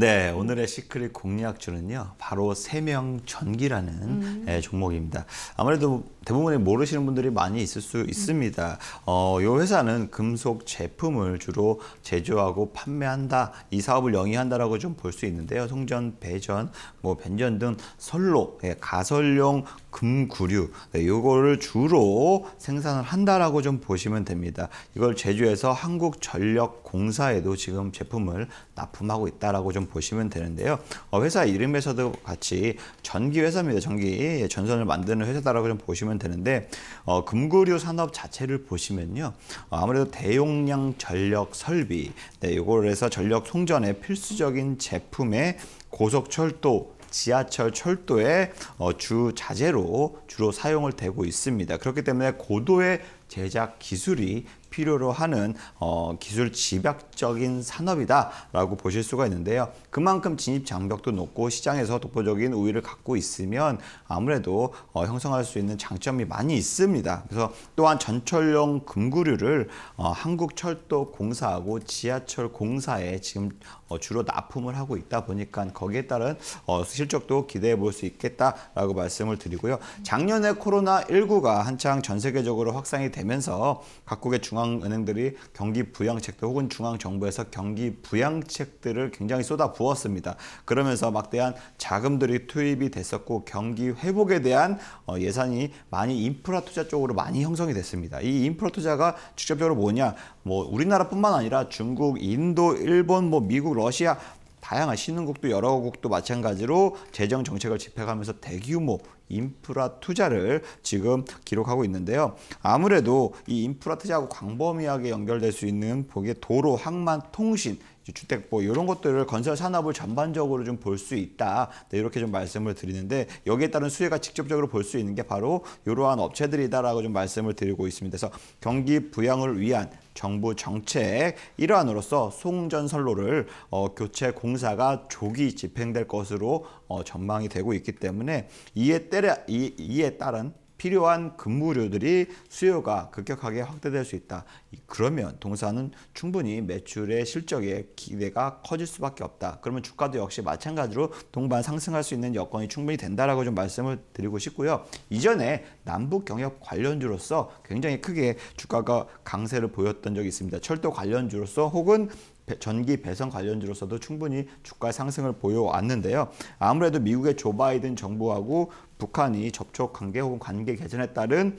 네, 오늘의 시크릿 공략주는요, 바로 세명 전기라는 음. 예, 종목입니다. 아무래도 대부분의 모르시는 분들이 많이 있을 수 있습니다. 어, 이 회사는 금속 제품을 주로 제조하고 판매한다, 이 사업을 영위한다라고 좀 볼 수 있는데요. 송전, 배전, 뭐 변전 등 선로, 예, 가설용 금구류, 네, 요거를 주로 생산을 한다라고 좀 보시면 됩니다. 이걸 제조해서 한국전력공사에도 지금 제품을 납품하고 있다라고 좀 보시면 되는데요. 어, 회사 이름에서도 같이 전기 회사입니다. 전기 전선을 만드는 회사다라고 좀 보시면 되는데 어, 금구류 산업 자체를 보시면요. 어, 아무래도 대용량 전력 설비, 네, 요거를 해서 전력 송전에 필수적인 제품의 고속철도 지하철, 철도의 어, 주 자재로 주로 사용을 되고 있습니다. 그렇기 때문에 고도의 제작 기술이 필요로 하는 어, 기술 집약적인 산업이다라고 보실 수가 있는데요. 그만큼 진입 장벽도 높고 시장에서 독보적인 우위를 갖고 있으면 아무래도 어, 형성할 수 있는 장점이 많이 있습니다. 그래서 또한 전철용 금구류를 어, 한국철도공사하고 지하철공사에 지금 어, 주로 납품을 하고 있다 보니까 거기에 따른 어, 실적도 기대해 볼 수 있겠다라고 말씀을 드리고요. 작년에 코로나19가 한창 전 세계적으로 확산이 되 면서 각국의 중앙은행들이 경기 부양책들 혹은 중앙정부에서 경기 부양책들을 굉장히 쏟아 부었습니다. 그러면서 막대한 자금들이 투입이 됐었고 경기 회복에 대한 어, 예산이 많이 인프라 투자 쪽으로 많이 형성이 됐습니다. 이 인프라 투자가 직접적으로 뭐냐? 뭐 우리나라뿐만 아니라 중국, 인도, 일본, 뭐 미국, 러시아 다양한 신흥국도 여러 국도 마찬가지로 재정 정책을 집행하면서 대규모 인프라 투자를 지금 기록하고 있는데요. 아무래도 이 인프라 투자하고 광범위하게 연결될 수 있는 보기에 도로, 항만, 통신, 주택 뭐 이런 것들을 건설 산업을 전반적으로 좀 볼 수 있다. 네, 이렇게 좀 말씀을 드리는데 여기에 따른 수혜가 직접적으로 볼 수 있는 게 바로 이러한 업체들이다라고 좀 말씀을 드리고 있습니다. 그래서 경기 부양을 위한 정부 정책 일환으로서 송전선로를 어, 교체 공사가 조기 집행될 것으로 어, 전망이 되고 있기 때문에 이에 따라 이, 이에 따른 필요한 근무료들이 수요가 급격하게 확대될 수 있다. 그러면 동사는 충분히 매출의 실적의 기대가 커질 수밖에 없다. 그러면 주가도 역시 마찬가지로 동반 상승할 수 있는 여건이 충분히 된다라고 좀 말씀을 드리고 싶고요. 이전에 남북 경협 관련주로서 굉장히 크게 주가가 강세를 보였던 적이 있습니다. 철도 관련주로서 혹은 전기 배선 관련주로서도 충분히 주가 상승을 보여왔는데요. 아무래도 미국의 조 바이든 정부하고 북한이 접촉 관계 혹은 관계 개선에 따른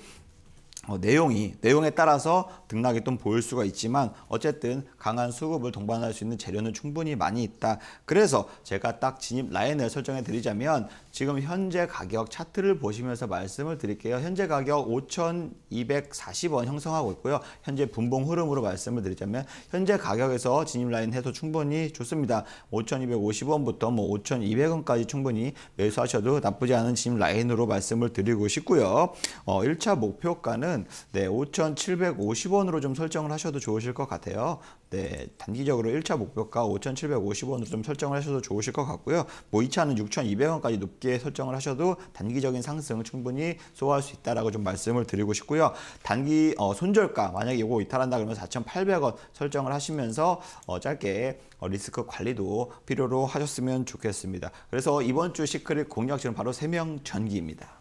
어, 내용이 내용에 따라서 등락이 좀 보일 수가 있지만 어쨌든 강한 수급을 동반할 수 있는 재료는 충분히 많이 있다. 그래서 제가 딱 진입 라인을 설정해 드리자면 지금 현재 가격 차트를 보시면서 말씀을 드릴게요. 현재 가격 5,240원 형성하고 있고요. 현재 분봉 흐름으로 말씀을 드리자면 현재 가격에서 진입 라인 해도 충분히 좋습니다. 5,250원부터 뭐 5,200원까지 충분히 매수하셔도 나쁘지 않은 진입 라인으로 말씀을 드리고 싶고요. 어, 1차 목표가는 경우는 네, 5,750원으로 좀 설정을 하셔도 좋으실 것 같아요. 네, 단기적으로 1차 목표가 5,750원으로 좀 설정을 하셔도 좋으실 것 같고요. 뭐 2차는 6,200원까지 높게 설정을 하셔도 단기적인 상승을 충분히 소화할 수 있다라고 좀 말씀을 드리고 싶고요. 단기 어, 손절가 만약에 이거 이탈한다 그러면 4,800원 설정을 하시면서 어, 짧게 어, 리스크 관리도 필요로 하셨으면 좋겠습니다. 그래서 이번 주 시크릿 공략 지는 바로 세명 전기입니다.